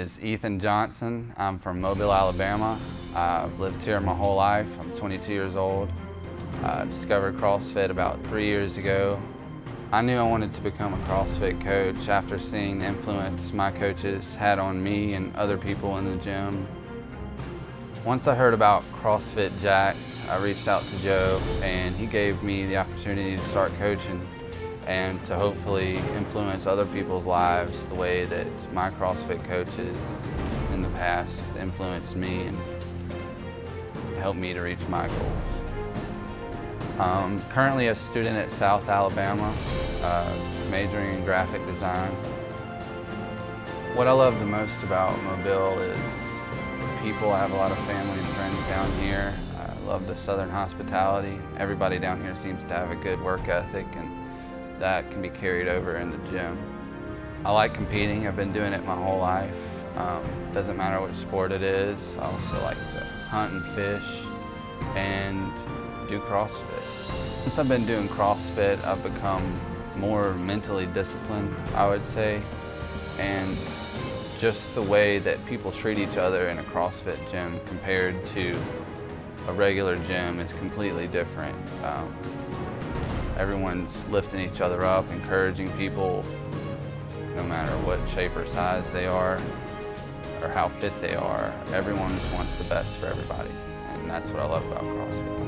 is Ethan Johnson. I'm from Mobile, Alabama. I've lived here my whole life. I'm 22 years old. I discovered CrossFit about three years ago. I knew I wanted to become a CrossFit coach after seeing the influence my coaches had on me and other people in the gym. Once I heard about CrossFit Jacked, I reached out to Joe and he gave me the opportunity to start coaching and to hopefully influence other people's lives the way that my CrossFit coaches in the past influenced me and helped me to reach my goals. I'm currently a student at South Alabama, uh, majoring in graphic design. What I love the most about Mobile is people. I have a lot of family and friends down here. I love the southern hospitality. Everybody down here seems to have a good work ethic and that can be carried over in the gym. I like competing. I've been doing it my whole life. Um, doesn't matter what sport it is. I also like to hunt and fish and do CrossFit. Since I've been doing CrossFit, I've become more mentally disciplined, I would say, and just the way that people treat each other in a CrossFit gym compared to a regular gym is completely different. Um, Everyone's lifting each other up, encouraging people, no matter what shape or size they are, or how fit they are. Everyone just wants the best for everybody, and that's what I love about CrossFit.